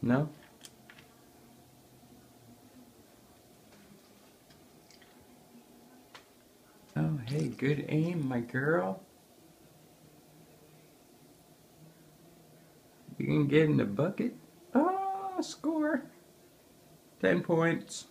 No? Oh, hey, good aim, my girl. You can get in the bucket. Oh, score. 10 points.